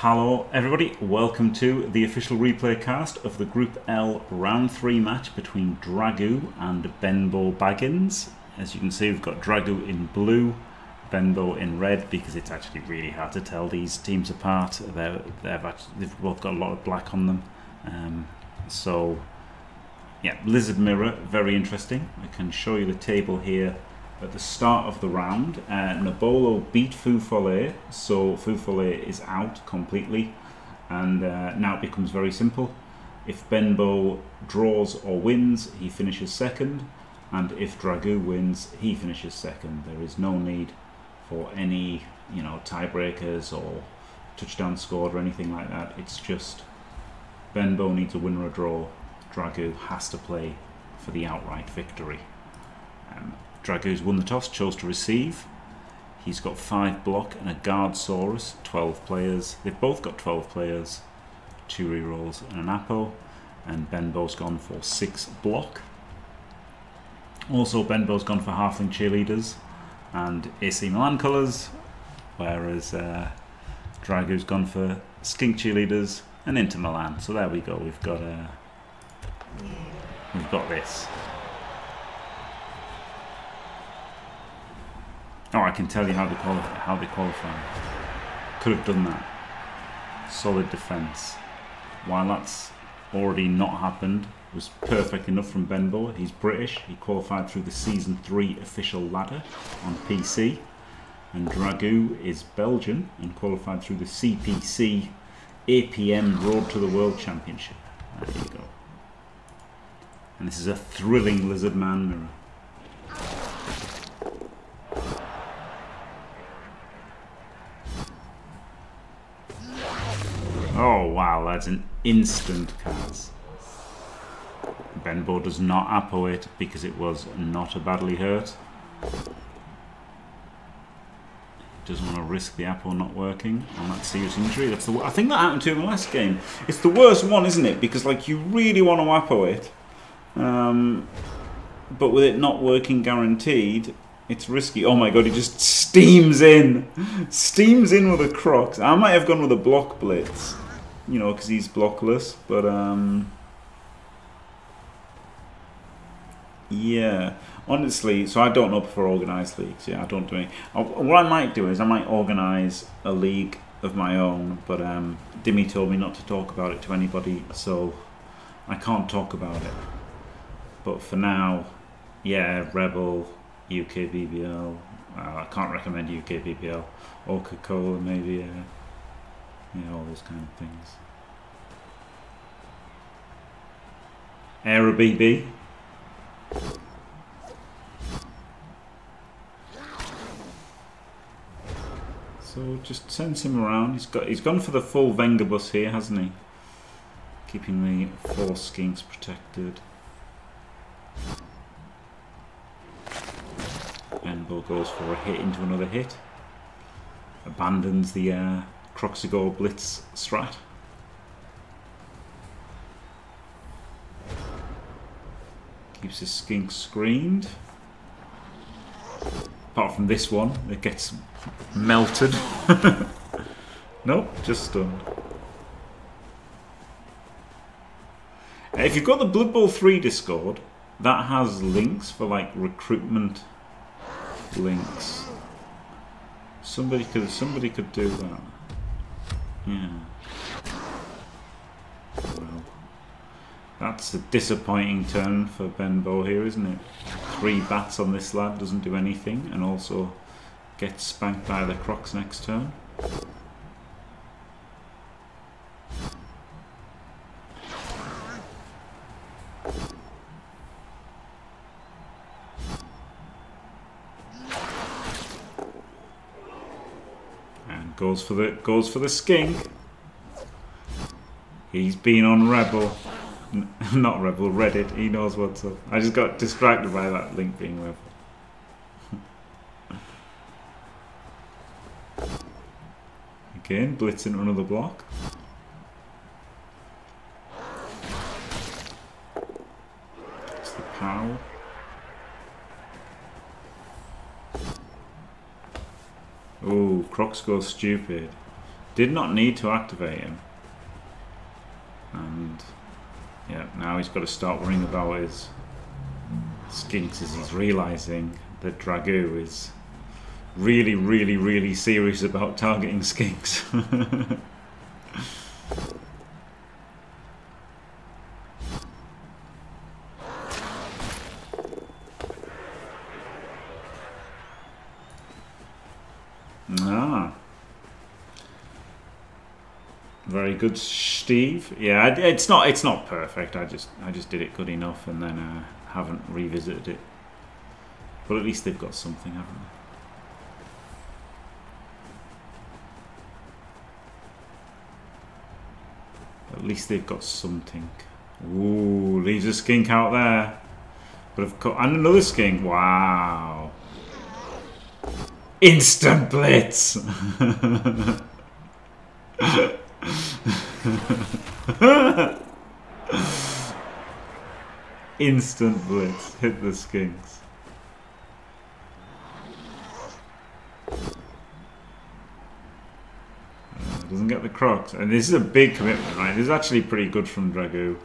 Hello, everybody. Welcome to the official replay cast of the Group L round three match between Dragou and Benbow Baggins. As you can see, we've got Dragou in blue, Benbow in red, because it's actually really hard to tell these teams apart. Actually, they've both got a lot of black on them. Um, so, yeah, Lizard Mirror, very interesting. I can show you the table here at the start of the round. Uh, Nabolo beat Fufole, so Fufole is out completely, and uh, now it becomes very simple. If Benbow draws or wins, he finishes second, and if Dragou wins, he finishes second. There is no need for any, you know, tiebreakers or touchdown scored or anything like that. It's just Benbow needs a win or a draw. Dragou has to play for the outright victory. Um, Dragou's won the toss, chose to receive. He's got 5 block and a guard Saurus, 12 players. They've both got 12 players, 2 rerolls and an Apo. And Benbow's gone for 6 block. Also, Benbow's gone for Halfling Cheerleaders and AC Milan colours, whereas uh, Dragou's gone for Skink Cheerleaders and Inter Milan. So there we go, we've got, uh, we've got this. Oh, I can tell you how they qualify. How they qualify. Could have done that. Solid defence. While that's already not happened, was perfect enough from Ben Benbow. He's British. He qualified through the season three official ladder on PC. And Dragou is Belgian and qualified through the CPC APM Road to the World Championship. There you go. And this is a thrilling Lizard Man mirror. Oh wow, that's an instant Kaz. Benbow does not appo it because it was not a badly hurt. Doesn't want to risk the apple not working on that serious injury. That's the I think that happened to him last game. It's the worst one, isn't it? Because like you really want to appo it, um, but with it not working guaranteed, it's risky. Oh my god, he just steams in, steams in with a Krox. I might have gone with a block blitz you know, because he's blockless. But um, yeah, honestly, so I don't know for organised leagues. Yeah, I don't do any. Uh, what I might do is I might organise a league of my own, but um, Dimmy told me not to talk about it to anybody, so I can't talk about it. But for now, yeah, Rebel, UK BBL. Uh, I can't recommend UK BBL. Or Coca-Cola, maybe. Uh, yeah, all those kind of things. Aero BB. So just sends him around. He's got he's gone for the full Vengabus here, hasn't he? Keeping the four skinks protected. Benbow goes for a hit into another hit. Abandons the uh, Kroxigor Blitz strat. Keeps his skink screened. Apart from this one, it gets melted. nope, just stunned. If you've got the Blood Bowl 3 Discord, that has links for like recruitment links. Somebody could somebody could do that. Yeah. Well, that's a disappointing turn for Benbow here, isn't it? Three bats on this lad doesn't do anything, and also gets spanked by the Krox next turn. Goes for the goes for the skink. He's been on Rebel. Not Rebel, Reddit. He knows what's up. I just got distracted by that link being Rebel. Again, blitzing another block. It's the power. Go stupid. Did not need to activate him. And yeah, now he's got to start worrying about his skinks as he's realizing that Dragou is really, really, really serious about targeting skinks. ah. Very good, Steve. Yeah, it's not it's not perfect. I just I just did it good enough, and then uh, haven't revisited it. But at least they've got something, haven't they? At least they've got something. Ooh, leaves a skink out there. But of course, and another skink. Wow. Instant blitz. Instant blitz. Hit the skinks. doesn't get the krox. And this is a big commitment, right? This is actually pretty good from Dragou.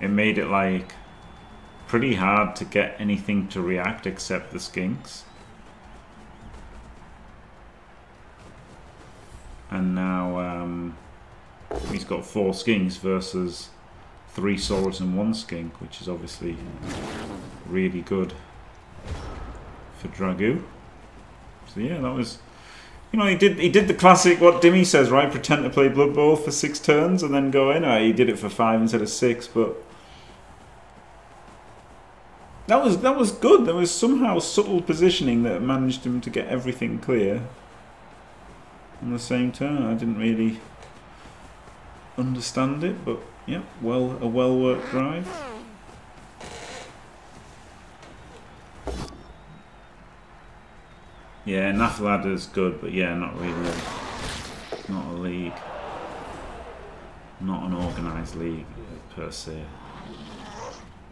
It made it like pretty hard to get anything to react except the skinks. And now um, he's got four skinks versus three swords and one skink, which is obviously really good for Dragou. So yeah, that was you know, he did he did the classic what Dimmy says, right? Pretend to play Blood Bowl for six turns and then go in. Uh, he did it for five instead of six, but that was that was good. There was somehow subtle positioning that managed him to get everything clear on the same turn. I didn't really understand it, but yeah, well a well worked drive. Yeah, NAF is good, but yeah, not really. Not a league. Not an organised league per se.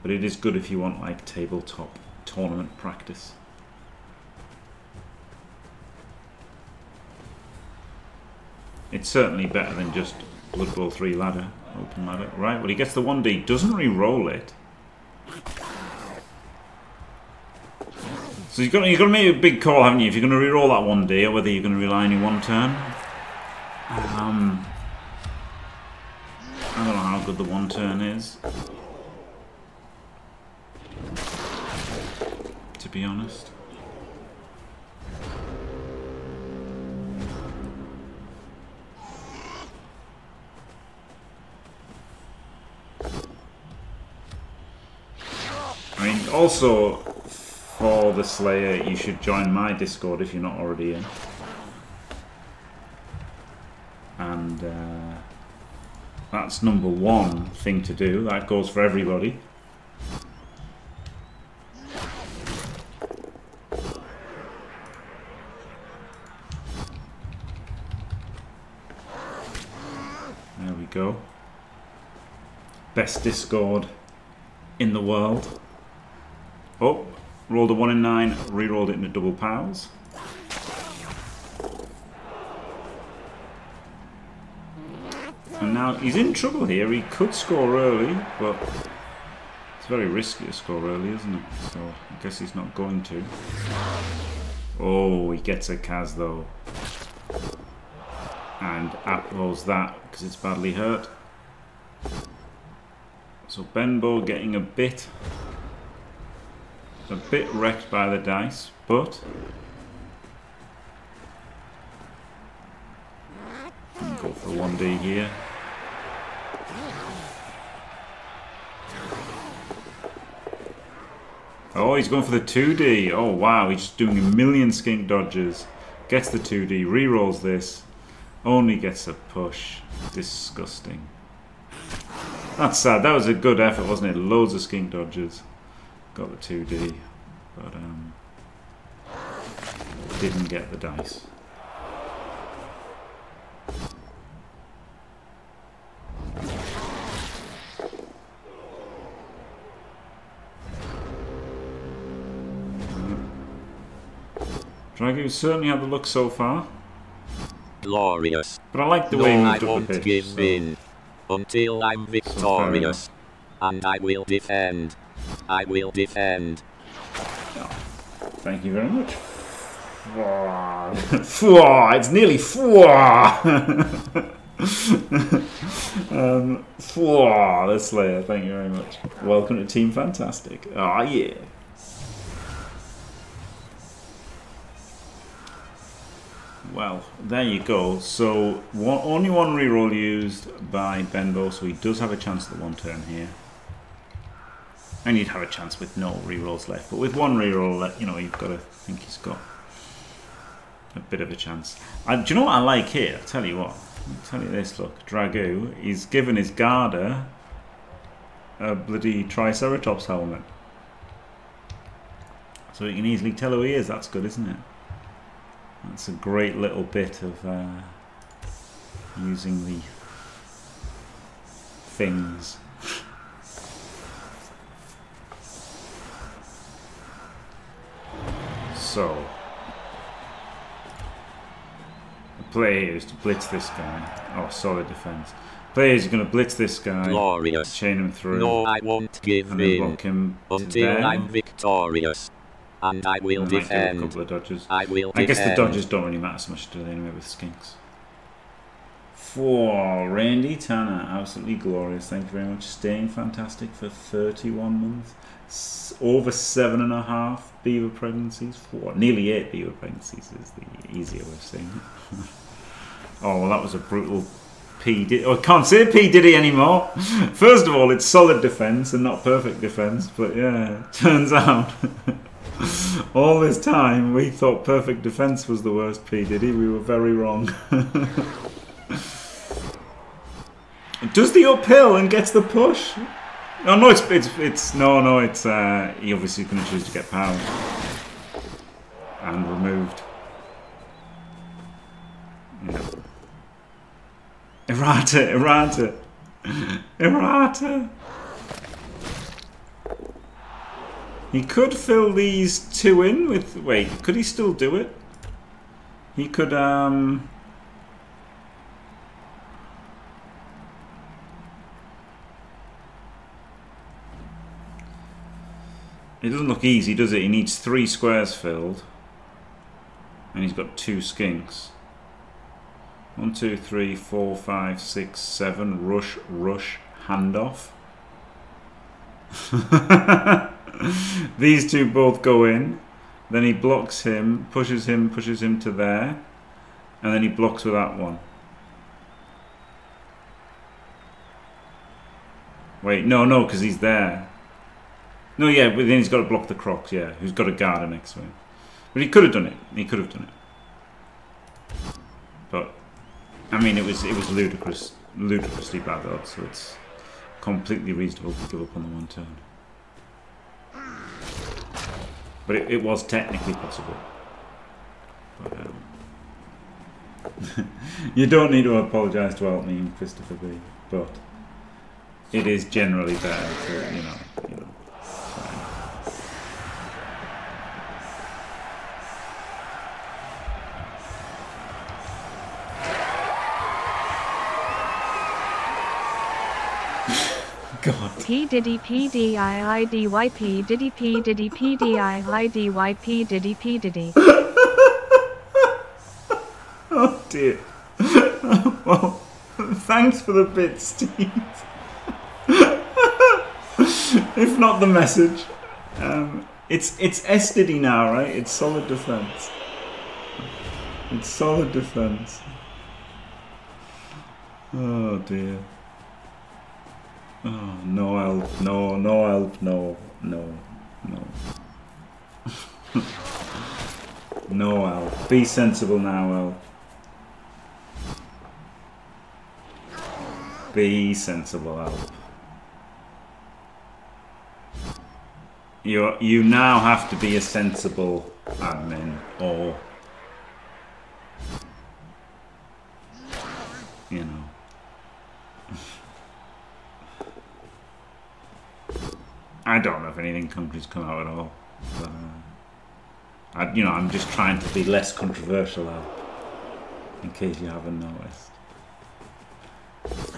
But it is good if you want like tabletop tournament practice. It's certainly better than just Blood Bowl 3 ladder, open ladder. Right, well he gets the 1D, doesn't re-roll it. So you've got, you've got to make a big call, haven't you? If you're going to re-roll that 1D or whether you're going to rely on your one turn. Um, I don't know how good the one turn is. To be honest. Also, for the Slayer, you should join my Discord if you're not already in. And uh, that's number one thing to do. That goes for everybody. There we go. Best Discord in the world. Oh, Rolled a 1 in 9, re-rolled it into double pals. And now he's in trouble here. He could score early, but it's very risky to score early, isn't it? So I guess he's not going to. Oh, he gets a Kaz though. And apples that because it's badly hurt. So Benbow getting a bit a bit wrecked by the dice, but go for 1D here. Oh, he's going for the 2D. Oh, wow. He's just doing a million skink dodges. Gets the 2D, re-rolls this. Only gets a push. Disgusting. That's sad. That was a good effort, wasn't it? Loads of skink dodges. Got the 2D, but um, didn't get the dice. Dragou certainly had the look so far. Glorious. But I like the no, way he I moved up won't pitch. give so- in until I'm victorious. And I will defend. I will defend. Thank you very much. It's nearly um, the Slayer. Thank you very much. Welcome to Team Fantastic. Ah, yeah. Well, there you go. So one, only one reroll used by Benbow, so he does have a chance at the one turn here. And you'd have a chance with no rerolls left, but with one reroll, left, you know, you've got to think he's got a bit of a chance. I, do you know what I like here? I'll tell you what. I'll tell you this. Look, Dragou. He's given his Garda a bloody Triceratops helmet, so he can easily tell who he is. That's good, isn't it? That's a great little bit of uh, using the things. So, the play here is to blitz this guy. Oh, solid defense. Play is going to blitz this guy, Glorious. chain him through, No, I won't give and in block him until. I'm victorious. And I will And defend. couple of dodges. I will I guess the dodges don't really matter so much, do they, anyway, with skinks? For Randy Tanner, absolutely glorious. Thank you very much. Staying fantastic for 31 months. Over seven and a half beaver pregnancies. Four, nearly eight beaver pregnancies is the easier way of saying it. oh, well, that was a brutal P. Oh, I can't say P. Diddy anymore. First of all, it's solid defense and not perfect defense, but yeah, turns out. All this time, we thought perfect defense was the worst P. Diddy. We were very wrong. Does the uphill and gets the push? No, no, it's it's it's no no. It's uh, he obviously to choose to get pound and removed. Yeah. Errata, errata, errata. He could fill these two in with. Wait, could he still do it? He could. um... It doesn't look easy, does it? He needs three squares filled. And he's got two skinks. One, two, three, four, five, six, seven. Rush, rush, handoff. These two both go in. Then he blocks him, pushes him, pushes him to there. And then he blocks with that one. Wait, no, no, because he's there. No, yeah, but then he's got to block the Krox, yeah. Who's got a guard next to him. But he could have done it. He could have done it. But, I mean, it was it was ludicrous, ludicrously bad odds, so it's completely reasonable to give up on the one turn. But it, it was technically possible. But, um, you don't need to apologise to me, Christopher B. But it is generally better to, you know, you know. God. P Diddy P D I I D Y P Diddy P Diddy P D I I D Y P Diddy P Diddy. Oh dear. well, thanks for the bit, Steve. if not the message. Um, it's it's SDD now, right? It's solid defense. It's solid defense. Oh dear. Oh, no help, no, no help, no, no, no. no help. Be sensible now, help. Be sensible, help. You you now have to be a sensible admin, or you know. I don't know if anything countries come out at all. But, uh, I, you know, I'm just trying to be less controversial. Al. in case you haven't noticed.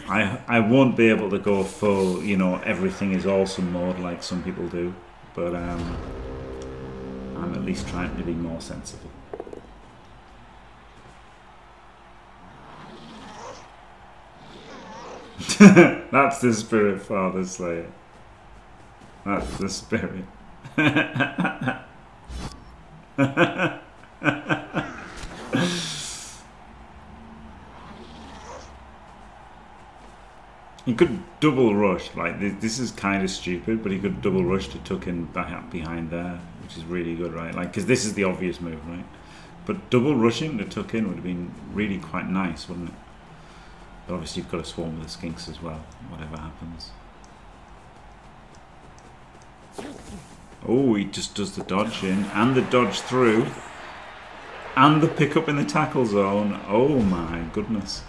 I I won't be able to go full, you know, everything is awesome mode like some people do, but um, I'm at least trying to be more sensible. That's the spirit, Father Slayer. That's the spirit. he could double rush. Like this is kind of stupid, but he could double rush to tuck in back behind there, which is really good, right? Like because this is the obvious move, right? But double rushing to tuck in would have been really quite nice, wouldn't it? But obviously you've got to swarm with the skinks as well, whatever happens. Oh, he just does the dodge in and the dodge through and the pickup in the tackle zone. Oh my goodness.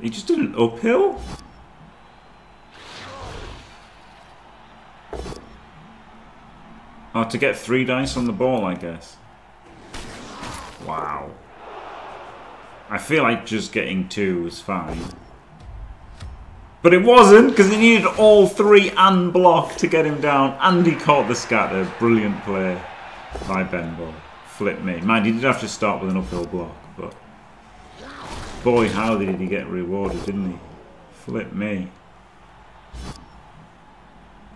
He just did an uphill? Oh, to get three dice on the ball, I guess. Wow. I feel like just getting two was fine. But it wasn't, because he needed all three and block to get him down. And he caught the scatter. Brilliant play by Benbow. Flip me. Mind, he did have to start with an uphill block, but... Boy, how did he get rewarded, didn't he? Flip me.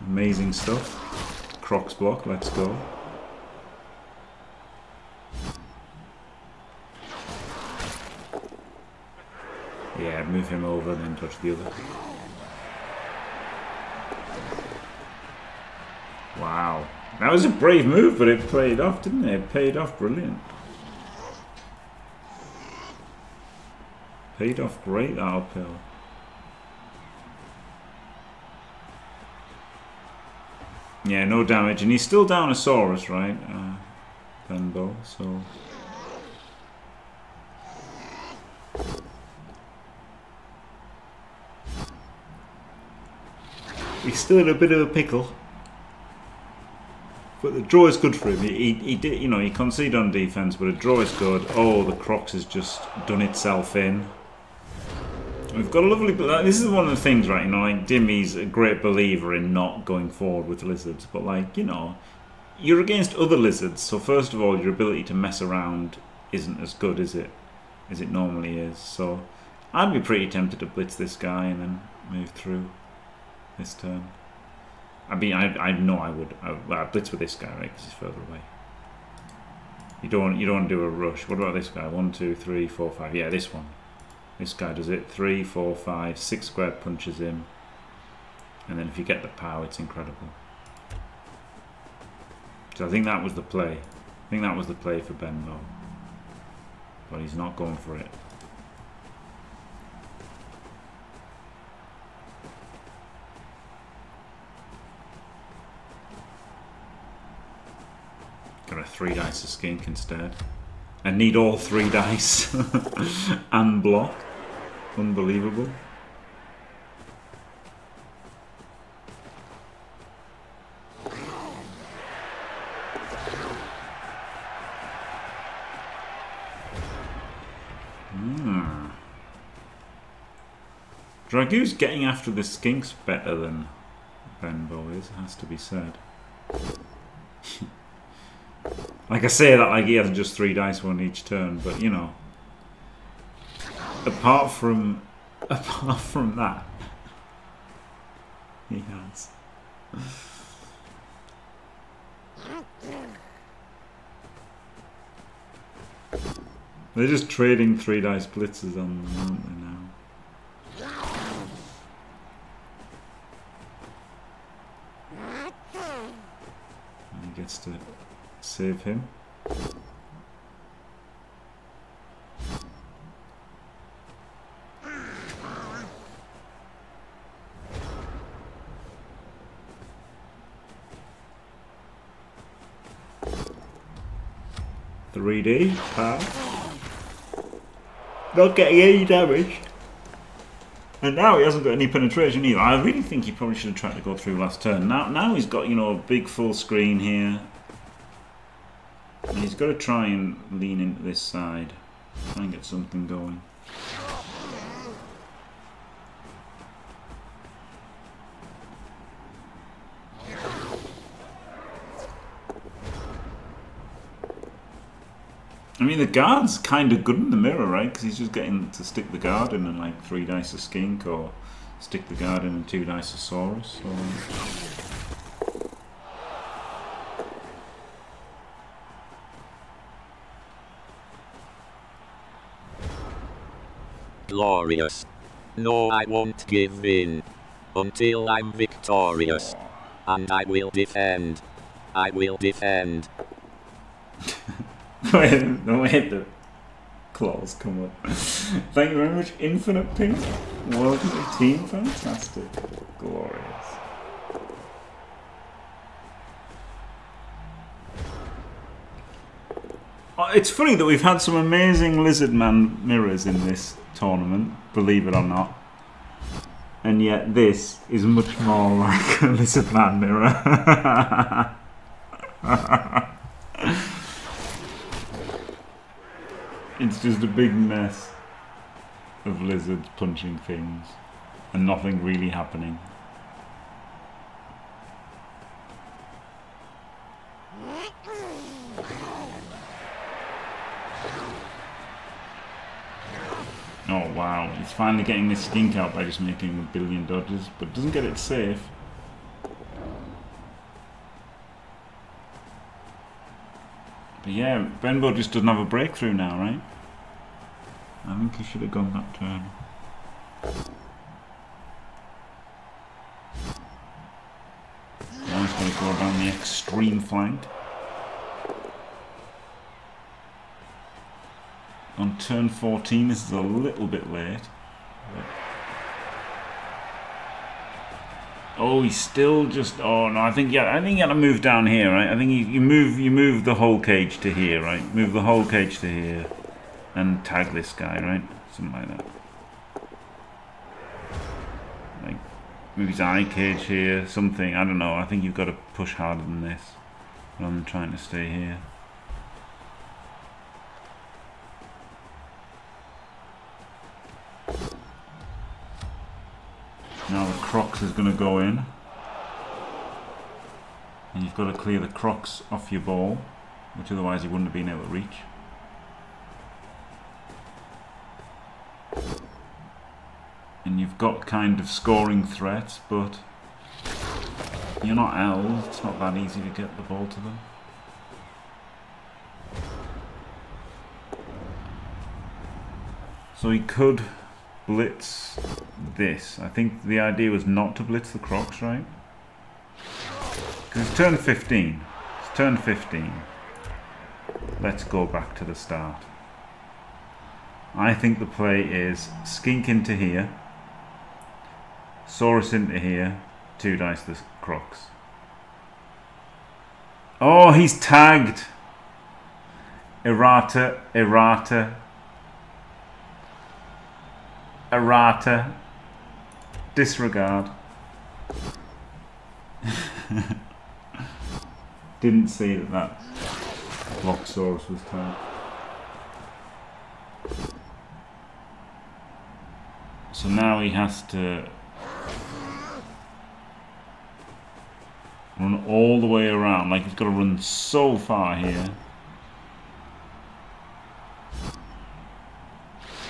Amazing stuff. Krox block, let's go. Yeah, move him over and then touch the other. Wow. That was a brave move, but it played off, didn't it? It paid off brilliant. Paid off great, that uphill. Yeah, no damage. And he's still down a Saurus, right? Uh, Benbow, so... He's still in a bit of a pickle. But the draw is good for him. He, he did, you know, he conceded on defense, but a draw is good. Oh, the Krox has just done itself in. We've got a lovely. This is one of the things, right? You know, like Dimmy's a great believer in not going forward with lizards, but like you know, you're against other lizards. So first of all, your ability to mess around isn't as good as it as it normally is. So I'd be pretty tempted to blitz this guy and then move through this turn. I mean, I, I know I would. I, I blitz with this guy, right? Because he's further away. You don't you don't do a rush. What about this guy? One, two, three, four, five. Yeah, this one. This guy does it. Three, four, five, six square punches him. And then if you get the power, it's incredible. So I think that was the play. I think that was the play for Benbow. But he's not going for it. Three dice of skink instead. And need all three dice and block. Unbelievable. Hmm. Dragou's getting after the skinks better than Benbow is, has to be said. like I say that like he has just three dice one each turn, but you know. Apart from apart from that he has. They're just trading three dice blitzes on them, aren't they now? He gets to save him. Three D power. Not getting any damage. And now he hasn't got any penetration either. I really think he probably should have tried to go through last turn. Now, now he's got you know a big full screen here. He's got to try and lean into this side. Try and get something going. I mean, the guard's kind of good in the mirror, right? Because he's just getting to stick the guard in and like three dice of skink or stick the guard in and two dice of saurus. So, um, Glorious. No, I won't give in. Until I'm victorious. And I will defend. I will defend. Wait, the way the claws come up. Thank you very much, Infinite Pink. Welcome to team. Fantastic. Glorious. Oh, It's funny that we've had some amazing Lizard Man mirrors in this tournament, believe it or not. And yet this is much more like a Lizard Man mirror. It's just a big mess of lizards punching things and nothing really happening. Oh wow, he's finally getting this skink out by just making a billion dodges, but doesn't get it safe. But yeah, Benbow just doesn't have a breakthrough now, right? I think he should have gone that turn. Now he's going to go down the extreme flank. On turn 14, this is a little bit late. Oh, he's still just. Oh no, I think yeah, I think you got to move down here, right? I think you, you move you move the whole cage to here, right? Move the whole cage to here, and tag this guy, right? Something like that. Like move his eye cage here, something. I don't know. I think you've got to push harder than this, than trying to stay here. Now the Krox is going to go in. And you've got to clear the Krox off your ball, which otherwise you wouldn't have been able to reach. And you've got kind of scoring threats, but you're not elves. It's not that easy to get the ball to them. So he could blitz this. I think the idea was not to blitz the Krox, right? Because it's turn 15. It's turn 15. Let's go back to the start. I think the play is skink into here, Saurus into here, two dice the Krox. Oh, he's tagged! Errata, errata, errata, disregard. Didn't see that that Loxaurus was tagged. So now he has to run all the way around. Like he's got to run so far here.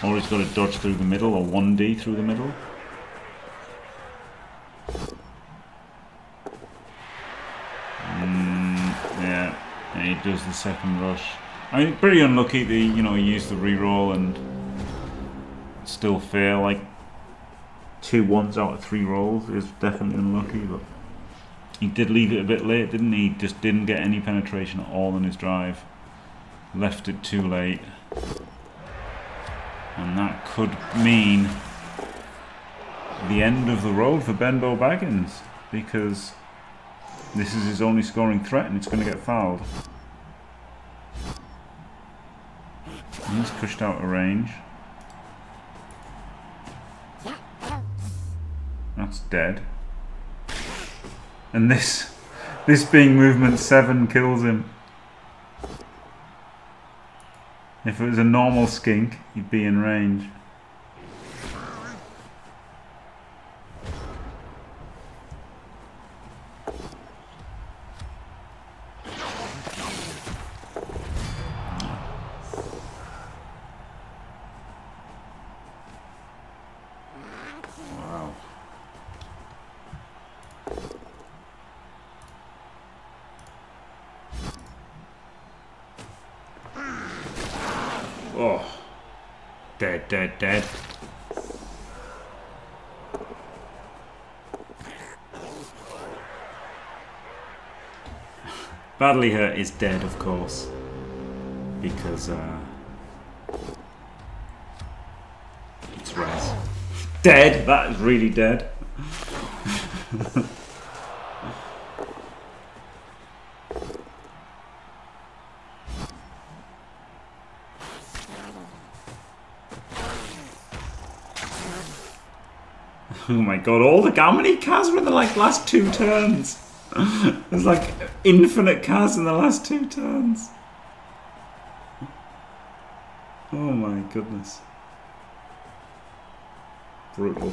Or he's got to dodge through the middle or 1D through the middle. Does the second rush. I mean, pretty unlucky that you know he used the reroll and still fail. Like two ones out of three rolls is definitely unlucky, but he did leave it a bit late, didn't he? Just didn't get any penetration at all in his drive. Left it too late. And that could mean the end of the road for Benbow Baggins because this is his only scoring threat and it's going to get fouled. He's pushed out of range. That's dead. And this, this being movement 7 kills him. If it was a normal skink, he'd be in range. Wow. Oh. Dead, dead, dead. Badly Hurt is dead, of course. Because, uh... It's res. Dead! That is really dead. Oh my god, all the how many cars were in the like last two turns? There's like infinite cars in the last two turns. Oh my goodness. Brutal.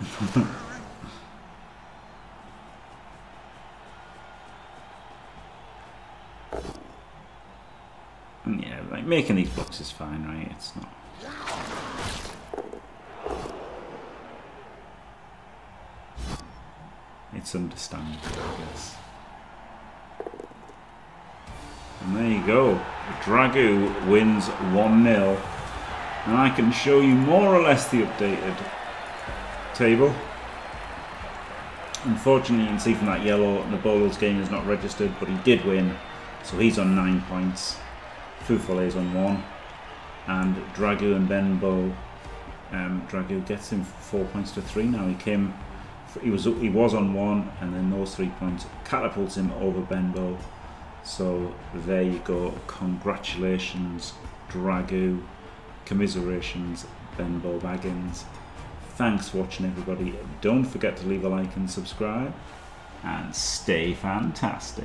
Yeah, like making these blocks is fine, right? It's not. It's understandable, I guess. And there you go. Dragou wins 1 0. And I can show you more or less the updated table. Unfortunately, you can see from that yellow, Nabolo's game is not registered, but he did win. So he's on 9 points. Fufole is on 1. And Dragou and Benbow. Um, Dragou gets him 4 points to 3 now. He came he was he was on one, and then those three points catapults him over Benbow. So there you go. Congratulations, Dragou. Commiserations, Benbow Baggins. Thanks for watching, everybody. Don't forget to leave a like and subscribe, and stay fantastic.